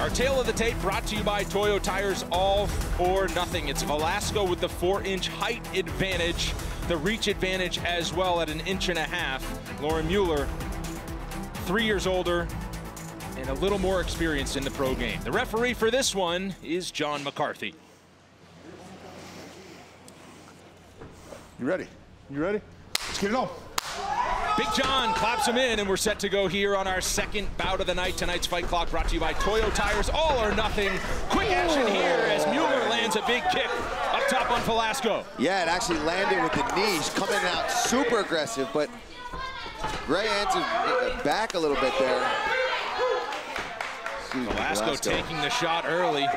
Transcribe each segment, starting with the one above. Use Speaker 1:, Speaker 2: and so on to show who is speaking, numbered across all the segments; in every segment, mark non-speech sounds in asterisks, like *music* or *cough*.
Speaker 1: Our tale of the tape brought to you by Toyo Tires All or Nothing. It's Velasco with the four-inch height advantage, the reach advantage as well at an inch and a half. Lauren Mueller, three years older and a little more experienced in the pro game. The referee for this one is John McCarthy.
Speaker 2: You ready? You ready? Let's get it on.
Speaker 1: Big John claps him in, and we're set to go here on our second bout of the night. Tonight's fight clock brought to you by Toyo Tires, all or nothing. Quick action here as Mueller lands a big kick up top on Velasco.
Speaker 3: Yeah, it actually landed with the knees, coming out super aggressive, but Gray answered back a little bit there.
Speaker 1: Velasco, Velasco taking the shot early,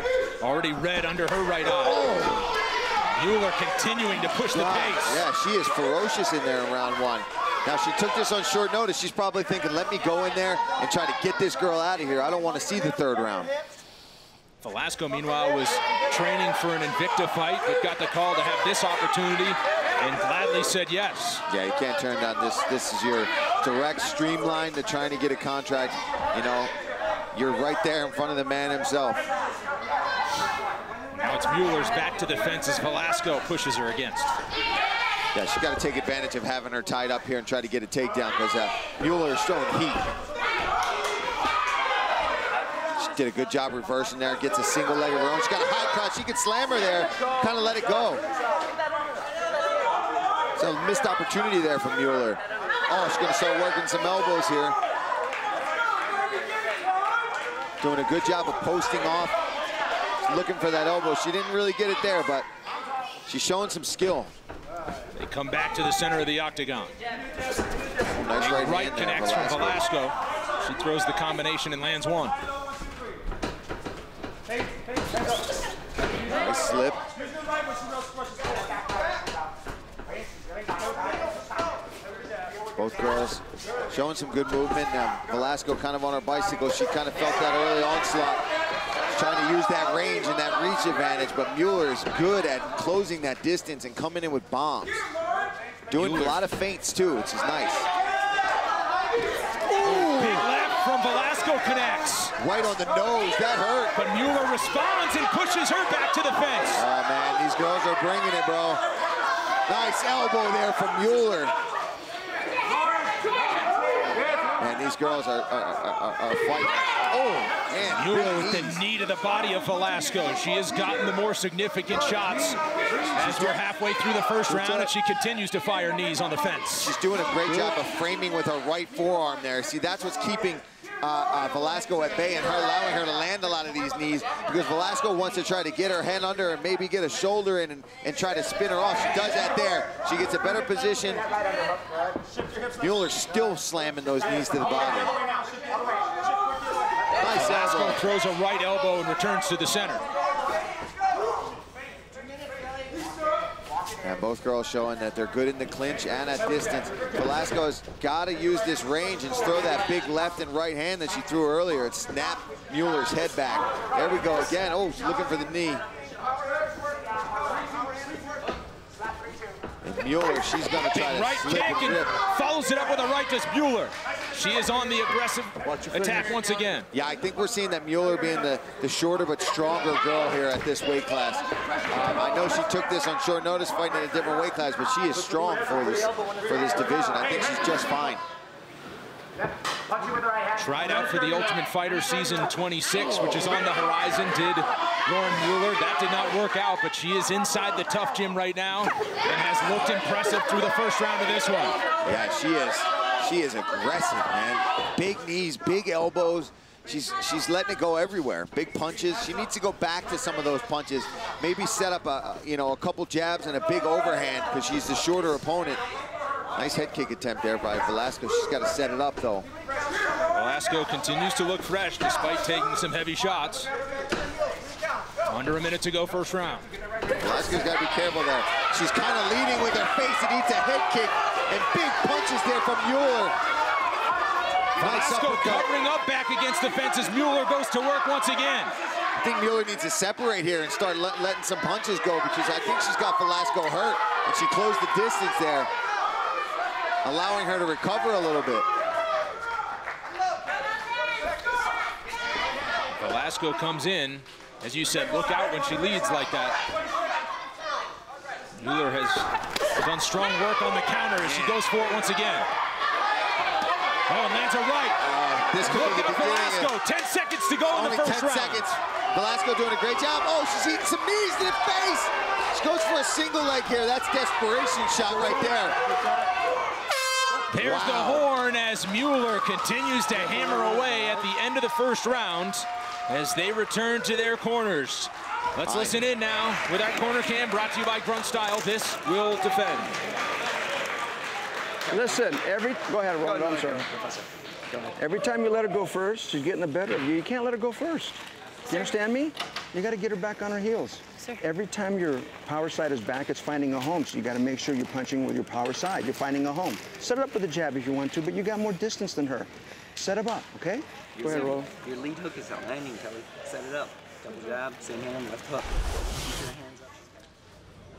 Speaker 1: already red under her right eye. Oh. Mueller continuing to push the pace.
Speaker 3: Yeah, she is ferocious in there in round one. Now, she took this on short notice. She's probably thinking, let me go in there and try to get this girl out of here. I don't want to see the third round.
Speaker 1: Velasco, meanwhile, was training for an Invicta fight, but got the call to have this opportunity and gladly said yes.
Speaker 3: Yeah, you can't turn down this. This is your direct streamline to trying to get a contract. You know, you're right there in front of the man himself.
Speaker 1: Now it's Mueller's back to the fence as Velasco pushes her against.
Speaker 3: Yeah, she's got to take advantage of having her tied up here and try to get a takedown because uh, Mueller is showing heat. She did a good job reversing there, gets a single leg of her own. She's got a high crotch. She could slam her there, kind of let it go. So missed opportunity there from Mueller. Oh, she's going to start working some elbows here. Doing a good job of posting off, looking for that elbow. She didn't really get it there, but she's showing some skill.
Speaker 1: They come back to the center of the octagon.
Speaker 3: Nice right,
Speaker 1: right connects from Velasco. She throws the combination and lands one.
Speaker 3: Nice slip. Both girls showing some good movement. Um, Velasco kind of on her bicycle. She kind of felt that early onslaught. Trying to use that range and that reach advantage, but Mueller is good at closing that distance and coming in with bombs. Doing Mueller. a lot of feints, too, which is nice.
Speaker 1: Ooh, big left from Velasco connects.
Speaker 3: Right on the nose, that hurt.
Speaker 1: But Mueller responds and pushes her back to the fence.
Speaker 3: Oh, man, these girls are bringing it, bro. Nice elbow there from Mueller. These girls are, are, are, are fighting. Oh, man.
Speaker 1: Mueller with the knee to the body of Velasco. She has gotten the more significant shots as we're halfway through the first round, and she continues to fire knees on the fence.
Speaker 3: She's doing a great job of framing with her right forearm there. See, that's what's keeping uh, uh, Velasco at bay and her allowing her to land a lot of these knees because Velasco wants to try to get her hand under and maybe get a shoulder in and, and try to spin her off. She does that there. She gets a better position. Mueller still slamming those knees to the body.
Speaker 1: Nice Velasco throws a right elbow and returns to the center.
Speaker 3: And both girls showing that they're good in the clinch and at distance. Velasco's got to use this range and throw that big left and right hand that she threw earlier. It snapped Mueller's head back. There we go again. Oh, she's looking for the knee. Mueller, she's going to try to
Speaker 1: right kick
Speaker 3: and,
Speaker 1: and follows it up with a right to Mueller. She is on the aggressive attack once again.
Speaker 3: Yeah, I think we're seeing that Mueller being the, the shorter but stronger girl here at this weight class. Um, I know she took this on short notice fighting in a different weight class, but she is strong for this, for this division. I think she's just fine.
Speaker 1: Tried out for the Ultimate Fighter Season 26, which is on the horizon, did Lauren Mueller. That did not work out, but she is inside the TUF gym right now and has looked impressive through the first round of this one.
Speaker 3: Yeah, she is. She is aggressive, man. Big knees, big elbows. She's she's letting it go everywhere. Big punches. She needs to go back to some of those punches. Maybe set up a you know a couple jabs and a big overhand because she's the shorter opponent. Nice head kick attempt there by Velasco. She's got to set it up, though.
Speaker 1: Velasco continues to look fresh despite taking some heavy shots. Under a minute to go first round.
Speaker 3: Velasco's got to be careful there. She's kind of leading with her face and eats a head kick and big punches there from Mueller.
Speaker 1: Velasco covering up back against the fence as Mueller goes to work once again.
Speaker 3: I think Mueller needs to separate here and start let, letting some punches go because I think she's got Velasco hurt and she closed the distance there allowing her to recover a little bit.
Speaker 1: Velasco comes in. As you said, look out when she leads like that. Mueller has done strong work on the counter as she goes for it once again. Oh, and lands a right.
Speaker 3: Uh, this could
Speaker 1: Look
Speaker 3: be the
Speaker 1: at Velasco. 10 seconds to go in the first
Speaker 3: 10
Speaker 1: round.
Speaker 3: seconds. Velasco doing a great job. Oh, she's eating some knees to the face. She goes for a single leg here. That's desperation shot right there.
Speaker 1: There's the horn as Mueller continues to hammer away at the end of the first round as they return to their corners. Let's
Speaker 3: Aye.
Speaker 1: listen in now with our corner cam brought to you by Grunt Style. This will defend.
Speaker 4: Listen, every go ahead, Ronald. I'm sorry. Every time you let her go first, she's getting the better of you. You can't let her go first. Do You understand me? You got to get her back on her heels. Every time your power side is back, it's finding a home. So you got to make sure you're punching with your power side. You're finding a home. Set it up with a jab if you want to, but you got more distance than her. Set it up, okay? Go ahead, Roland.
Speaker 5: Your lead hook is not landing, Kelly. Set it up. Double jab, same hand, left hook. Keep your hands up.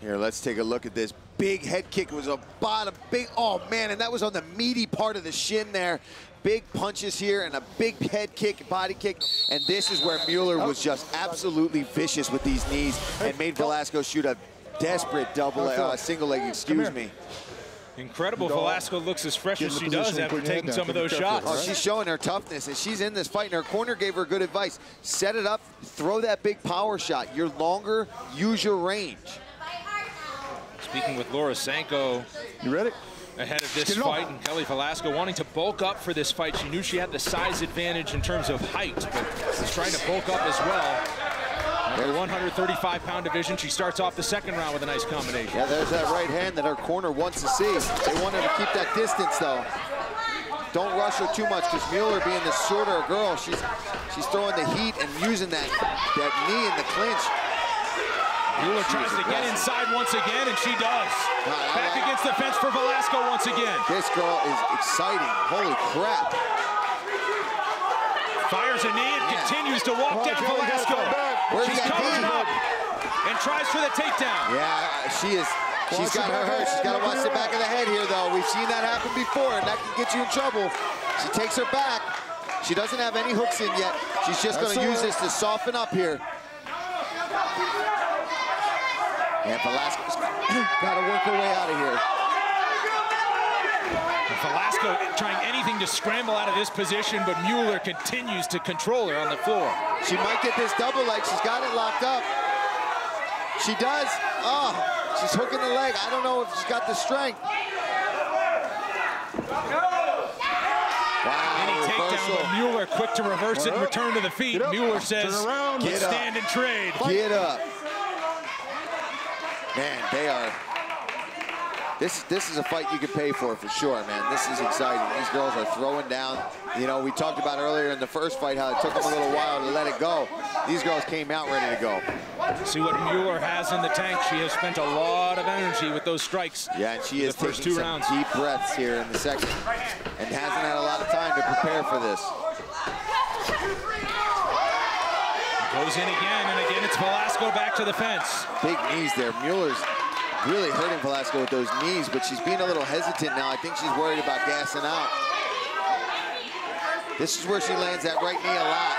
Speaker 3: Here, let's take a look at this. Big head kick it was a bottom, big, oh man, and that was on the meaty part of the shin there. Big punches here and a big head kick, body kick. And this is where Mueller was just absolutely vicious with these knees and made Velasco shoot a desperate double, uh, single leg, excuse me.
Speaker 1: Incredible. Velasco looks as fresh as she does after
Speaker 2: put your head
Speaker 1: taking some of those shots.
Speaker 3: Oh, she's showing her toughness, and she's in this fight, and her corner gave her good advice. Set it up, throw that big power shot. You're longer, use your range.
Speaker 1: Speaking with Laura Sanko
Speaker 2: You ready?
Speaker 1: ahead of this
Speaker 2: get it on.
Speaker 1: fight, and Kelly Velasco wanting to bulk up for this fight. She knew she had the size advantage in terms of height, but was trying to bulk up as well. At the 135 pound division, she starts off the second round with a nice combination.
Speaker 3: Yeah, there's that right hand that her corner wants to see. They want her to keep that distance, though. Don't rush her too much, because Mueller, being the shorter girl, she's she's throwing the heat and using that, that knee in the clinch.
Speaker 1: Mueller tries to get inside once again, and she does. Back against the fence for Velasco once again.
Speaker 3: This girl is exciting. Holy crap.
Speaker 1: Fires a knee and
Speaker 3: Yeah.
Speaker 1: continues to walk
Speaker 2: on,
Speaker 1: down
Speaker 2: gotta
Speaker 1: Velasco.
Speaker 2: Fight back.
Speaker 3: Where's
Speaker 1: She's
Speaker 3: that
Speaker 1: covering up and tries for the takedown.
Speaker 3: Yeah, she is. She's
Speaker 2: Watch the
Speaker 3: got her
Speaker 2: back of
Speaker 3: hurt.
Speaker 2: the
Speaker 3: She's
Speaker 2: head,
Speaker 3: got to watch the back of the head here, though. We've seen that happen before, and that can get you in trouble. She takes her back. She doesn't have any hooks in yet. She's just going to use this to soften up here. And Velasco's got to work her way out of here.
Speaker 1: Velasco trying anything to scramble out of this position, but Mueller continues to control her on the floor.
Speaker 3: She might get this double leg. She's got it locked up. She does. Oh, she's hooking the leg. I don't know if she's got the strength.
Speaker 1: Any
Speaker 3: Wow,
Speaker 1: takedown,
Speaker 3: reversal.
Speaker 1: but Mueller quick to reverse it and return to the feet. Mueller says,
Speaker 2: around.
Speaker 1: let's
Speaker 3: Get up.
Speaker 1: stand and trade.
Speaker 3: Get up. Man, they are. This this is a fight you can pay for for sure, man. This is exciting. These girls are throwing down. You know, we talked about earlier in the first fight how it took them a little while to let it go. These girls came out ready to go.
Speaker 1: See what Mueller has in the tank. She has spent a lot of energy with those strikes.
Speaker 3: Yeah, and she is
Speaker 1: the first
Speaker 3: taking
Speaker 1: two rounds.
Speaker 3: deep breaths here in the second, and hasn't had a lot of time to prepare for this.
Speaker 1: Goes in again, and again it's Velasco back to the fence.
Speaker 3: Big knees there. Mueller's really hurting Velasco with those knees, but she's being a little hesitant now. I think she's worried about gassing out. This is where she lands that right knee a lot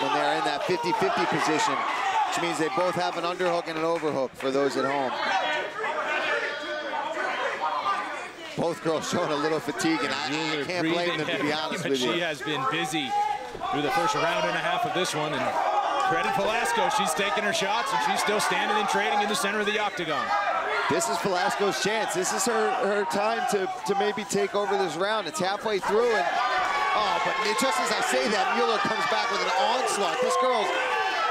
Speaker 3: when they're in that 50-50 position, which means they both have an underhook and an overhook for those at home. Both girls showing a little fatigue, and I, I can't blame them, to be honest with you.
Speaker 1: She has been busy through the first round and a half of this one, and credit Velasco. She's taking her shots, and she's still standing and trading in the center of the octagon.
Speaker 3: This is Velasco's chance. This is her, her time to, to maybe take over this round. It's halfway through, and oh, but just as I say that, Mueller comes back with an onslaught. This girl's,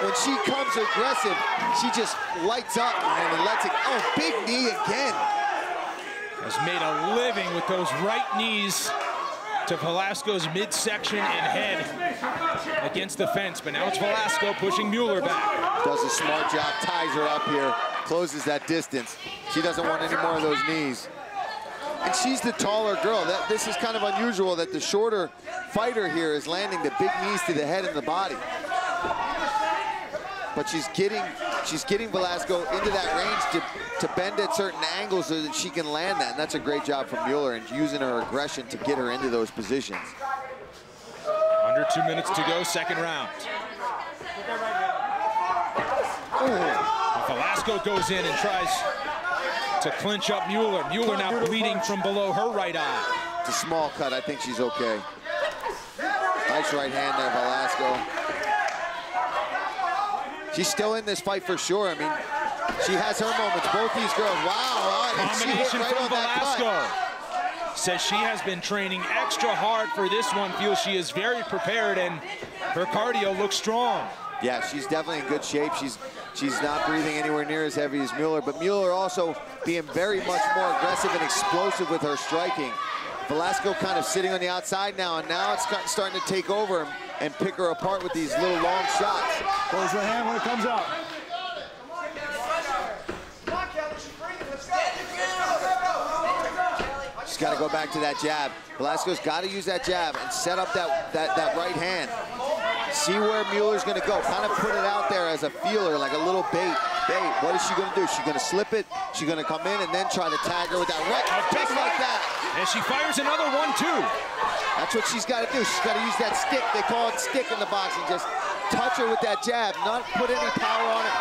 Speaker 3: when she comes aggressive, she just lights up and lets it, oh, big knee again.
Speaker 1: Has made a living with those right knees to Velasco's midsection and head against the fence. But now it's Velasco pushing Mueller back.
Speaker 3: Does a smart job, ties her up here, closes that distance. She doesn't want any more of those knees. And she's the taller girl. That, this is kind of unusual that the shorter fighter here is landing the big knees to the head and the body. But she's getting she's getting Velasco into that range to, to bend at certain angles so that she can land that. And that's a great job from Mueller and using her aggression to get her into those positions.
Speaker 1: Under two minutes to go, second round. Velasco goes in and tries to clinch up Mueller. Mueller now bleeding from below her right eye.
Speaker 3: It's a small cut. I think she's okay. Nice right hand there, Velasco. She's still in this fight for sure. I mean, she has her moments. Both these girls, wow.
Speaker 1: Combination right from Velasco. Says she has been training extra hard for this one. Feels she is very prepared and her cardio looks strong.
Speaker 3: Yeah, she's definitely in good shape. She's she's not breathing anywhere near as heavy as Mueller, but Mueller also being very much more aggressive and explosive with her striking. Velasco kind of sitting on the outside now, and now it's starting to take over and pick her apart with these little long shots.
Speaker 2: Close your hand when it comes out.
Speaker 3: She's got to go back to that jab. Velasco's got to use that jab and set up that, that, that right hand. See where Mueller's going to go. Kind of put it out there as a feeler, like a little bait. Bait. What is she going to do? She's going to slip it. She's going to come in and then try to tag her with that right. Just like that.
Speaker 1: And she fires another one, too.
Speaker 3: That's what she's got to do. She's got to use that stick. They call it stick in the boxing. Just touch her with that jab, not put any power on it.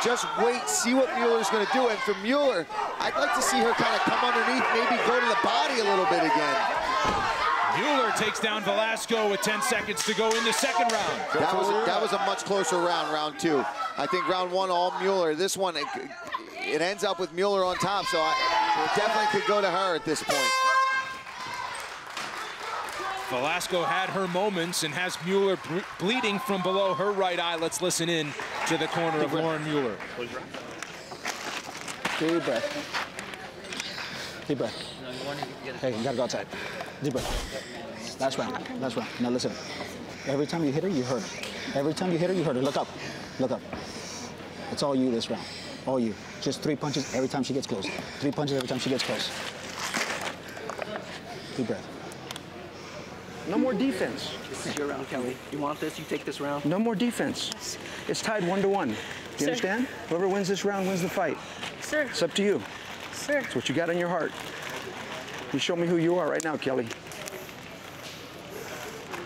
Speaker 3: Just wait, see what Mueller's going to do. And for Mueller, I'd like to see her kind of come underneath, maybe go to the body a little bit again.
Speaker 1: Mueller takes down Velasco with 10 seconds to go in the second round.
Speaker 3: That was, a, that was a much closer round, round two. I think round one, all Mueller. This one, it, it ends up with Mueller on top, so I, it definitely could go to her at this point.
Speaker 1: Velasco had her moments and has Mueller bleeding from below her right eye. Let's listen in to the corner of. Lauren Mueller.
Speaker 4: Deep breath. Deep breath. Hey, you gotta go outside. Deep breath. Last round. Last round. Now listen. Every time you hit her, you hurt her. Every time you hit her, you hurt her. Look up. Look up. It's all you this round. All you. Just three punches every time she gets close. Three punches every time she gets close. Deep breath. No more defense.
Speaker 5: This is your round, Kelly. You want this, you take this round.
Speaker 4: No more defense. It's tied one to one. You Sir. understand? Whoever wins this round wins the fight.
Speaker 6: Sir.
Speaker 4: It's up to you.
Speaker 6: Sir.
Speaker 4: It's what you got in your heart. You show me who you are right now, Kelly.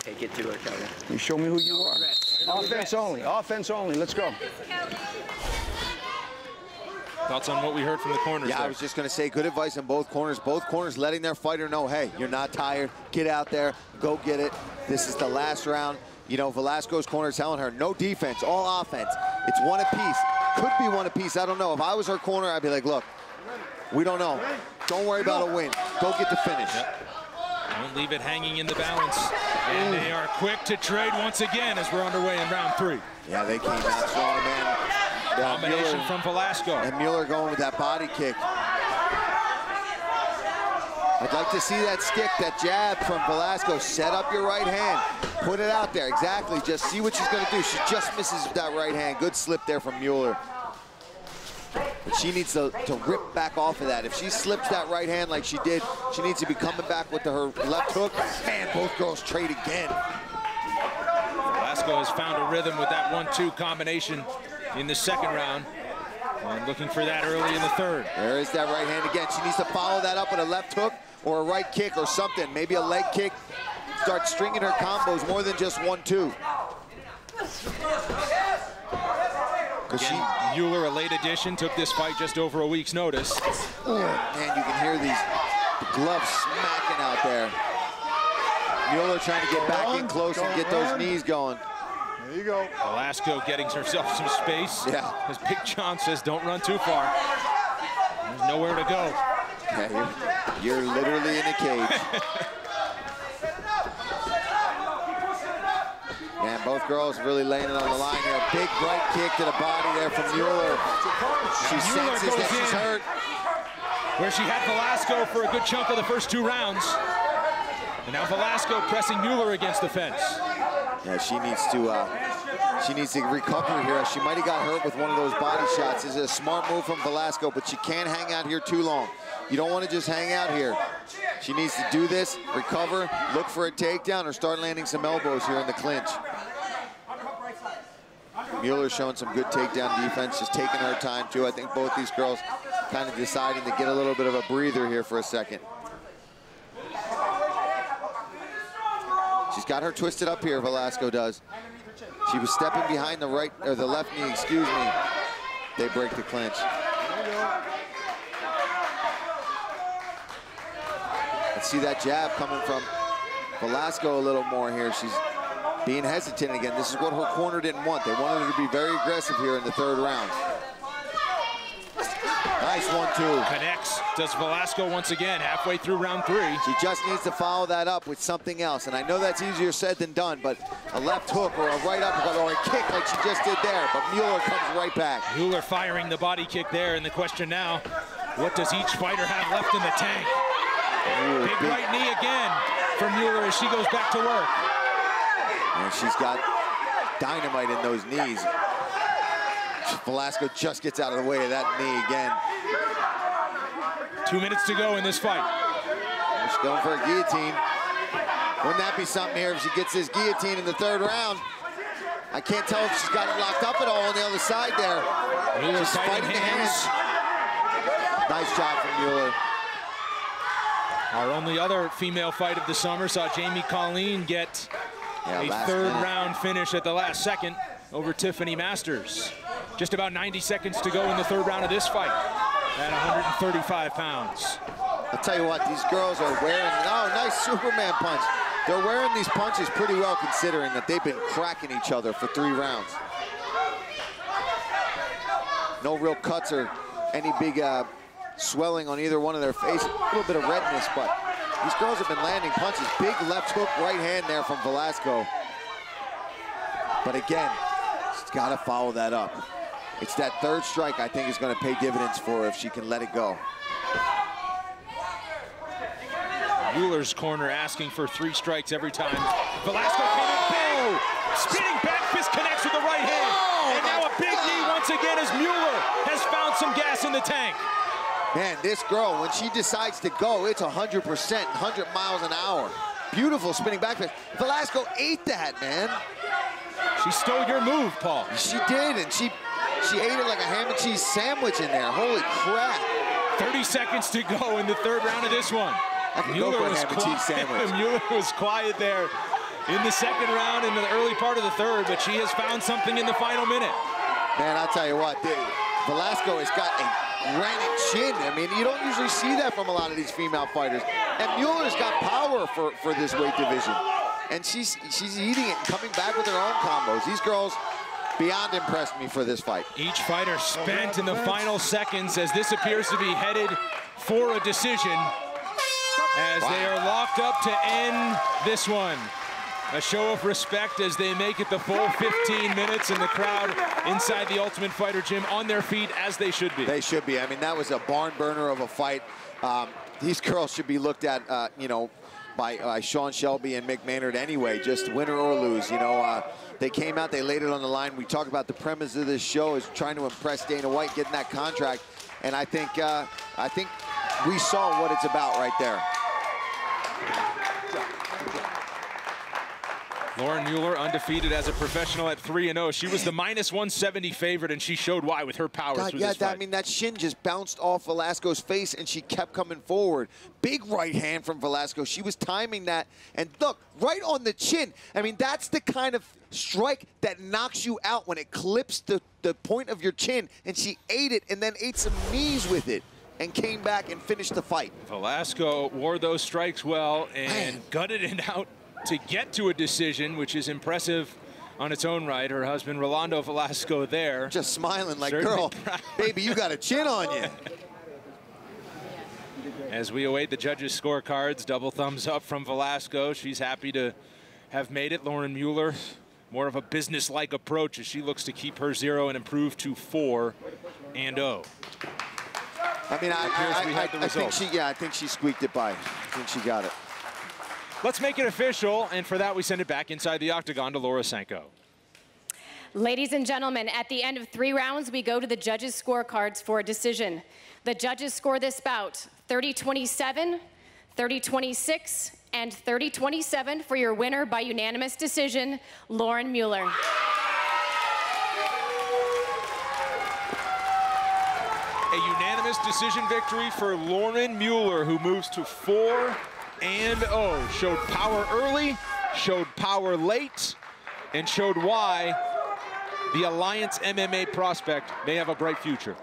Speaker 5: Take it to her, Kelly.
Speaker 4: You show me who you are. No Offense only. Offense only. Let's go.
Speaker 1: Thoughts on what we heard from the corners
Speaker 3: Yeah,
Speaker 1: there.
Speaker 3: I was just going to say good advice on both corners. Both corners letting their fighter know, hey, you're not tired. Get out there. Go get it. This is the last round. You know, Velasco's corner telling her, no defense, all offense. It's one apiece. Could be one apiece. I don't know. If I was her corner, I'd be like, look, we don't know. Don't worry about a win. Go get the finish. Yep.
Speaker 1: Don't leave it hanging in the balance. And they are quick to trade once again as we're underway in round three.
Speaker 3: Yeah, they came out strong, man.
Speaker 1: Combination Mueller, from Velasco.
Speaker 3: And Mueller going with that body kick. I'd like to see that stick, that jab from Velasco. Set up your right hand. Put it out there. Exactly. Just see what she's going to do. She just misses that right hand. Good slip there from Mueller. But she needs to, to rip back off of that. If she slips that right hand like she did, she needs to be coming back with her left hook. Man, both girls trade again.
Speaker 1: Velasco has found a rhythm with that one-two combination in the second round. And looking for that early in the third.
Speaker 3: There is that right hand again. She needs to follow that up with a left hook or a right kick or something. Maybe a leg kick. Start stringing her combos more than just one-two.
Speaker 1: Again, she, Mueller, a late addition, took this fight just over a week's notice.
Speaker 3: man, you can hear these gloves smacking out there. Mueller trying to get back in close and get those knees going.
Speaker 2: There you go.
Speaker 1: Velasco getting herself some space.
Speaker 3: Yeah.
Speaker 1: As Big John says, don't run too far. There's nowhere to go.
Speaker 3: Yeah, you're, you're literally in a cage. *laughs* Man, both girls really laying it on the line here. A big right kick to the body there from Mueller. She
Speaker 1: Mueller
Speaker 3: senses that she's hurt.
Speaker 1: Where she had Velasco for a good chunk of the first two rounds. And now Velasco pressing Mueller against the fence.
Speaker 3: Yeah, she needs to uh, she needs to recover here. She might have got hurt with one of those body shots. This is a smart move from Velasco, but she can't hang out here too long. You don't want to just hang out here. She needs to do this, recover, look for a takedown, or start landing some elbows here in the clinch. Mueller showing some good takedown defense, just taking her time too. I think both these girls kind of deciding to get a little bit of a breather here for a second. She's got her twisted up here, Velasco does. She was stepping behind the right, or the left knee, excuse me. They break the clinch. Let's see that jab coming from Velasco a little more here. She's being hesitant again. This is what her corner didn't want. They wanted her to be very aggressive here in the third round. Nice one, two.
Speaker 1: Connects, does Velasco once again, halfway through round three.
Speaker 3: She just needs to follow that up with something else. And I know that's easier said than done, but a left hook or a right uppercut or a kick like she just did there. But Mueller comes right back.
Speaker 1: Mueller firing the body kick there. And the question now, what does each fighter have left in the tank?
Speaker 3: Ooh,
Speaker 1: Big right knee again for Mueller as she goes back to work.
Speaker 3: And she's got dynamite in those knees. Velasco just gets out of the way of that knee again.
Speaker 1: Two minutes to go in this fight.
Speaker 3: She's going for a guillotine. Wouldn't that be something here if she gets this guillotine in the third round? I can't tell if she's got it locked up at all on the other side there.
Speaker 1: Mueller
Speaker 3: She's
Speaker 1: fighting
Speaker 3: fighting the
Speaker 1: hands.
Speaker 3: hands. Nice job from Mueller.
Speaker 1: Our only other female fight of the summer saw Jamie Colleen get
Speaker 3: Yeah,
Speaker 1: a third
Speaker 3: minute.
Speaker 1: round finish at the last second over Tiffany Masters. Just about 90 seconds to go in the third round of this fight at 135 pounds.
Speaker 3: I'll tell you what, these girls are wearing, oh, nice Superman punch. They're wearing these punches pretty well considering that they've been cracking each other for three rounds. No real cuts or any big uh, swelling on either one of their faces. A little bit of redness, but these girls have been landing punches. Big left hook right hand there from Velasco. But again, she's got to follow that up. It's that third strike I think is going to pay dividends for her if she can let it go.
Speaker 1: Mueller's corner asking for three strikes every time. Velasco came in big. Spinning back fist connects with the right hand.
Speaker 3: Oh,
Speaker 1: and now a big knee once again as Mueller has found some gas in the tank.
Speaker 3: Man, this girl, when she decides to go, it's 100%, 100 miles an hour. Beautiful spinning back fist. Velasco ate that, man.
Speaker 1: She stole your move, Paul.
Speaker 3: She did, and she she ate it like a ham and cheese sandwich in there. Holy crap.
Speaker 1: 30 seconds to go in the third round of this one.
Speaker 3: I could go for a
Speaker 1: was
Speaker 3: and
Speaker 1: quiet. *laughs* Mueller was quiet there in the second round in the early part of the third, but she has found something in the final minute.
Speaker 3: Man, I'll tell you what, the- Velasco has got a granite chin. I mean, you don't usually see that from a lot of these female fighters. And Mueller's got power for, for this weight division. And she's she's eating it and coming back with her own combos. These girls beyond impressed me for this fight.
Speaker 1: Each fighter spent in the final seconds as this appears to be headed for a decision as they are locked up to end this one. A show of respect as they make it the full 15 minutes and the crowd inside the Ultimate Fighter gym on their feet as they should be.
Speaker 3: They should be. I mean, that was a barn burner of a fight. Um, these girls should be looked at, uh, you know, by uh, Sean Shelby and Mick Maynard anyway, just win or lose. You know, uh, they came out, they laid it on the line. We talk about the premise of this show is trying to impress Dana White, getting that contract, and I think uh, I think we saw what it's about right there.
Speaker 1: Lauren Mueller undefeated as a professional at 3-0. She was the minus 170 favorite, and she showed why with her power
Speaker 3: God,
Speaker 1: through
Speaker 3: yeah,
Speaker 1: this
Speaker 3: that,
Speaker 1: fight.
Speaker 3: I mean, that shin just bounced off Velasco's face, and she kept coming forward. Big right hand from Velasco. She was timing that, and look, right on the chin. I mean, that's the kind of strike that knocks you out when it clips the, the point of your chin, and she ate it and then ate some knees with it and came back and finished the fight.
Speaker 1: Velasco wore those strikes well and
Speaker 3: Man.
Speaker 1: gutted it out to get to a decision, which is impressive on its own right. Her husband, Rolando Velasco, there.
Speaker 3: Just smiling like,
Speaker 1: Certainly
Speaker 3: girl,
Speaker 1: proud.
Speaker 3: baby, you got a chin on you.
Speaker 1: As we await the judges' scorecards, double thumbs up from Velasco. She's happy to have made it. Lauren Mueller, more of a business-like approach as she looks to keep her zero and improve to four and oh.
Speaker 3: I mean, I, I, I, I think she, yeah, I think she squeaked it by. I think she got it.
Speaker 1: Let's make it official, and for that we send it back inside the octagon to Laura Sanko.
Speaker 6: Ladies and gentlemen, at the end of three rounds, we go to the judges' scorecards for a decision. The judges score this bout 30-27, 30-26, and 30-27 for your winner by unanimous decision, Lauren Mueller.
Speaker 1: A unanimous decision victory for Lauren Mueller, who moves to 4 and 0. Showed power early, showed power late and showed why the Alliance MMA prospect may have a bright future.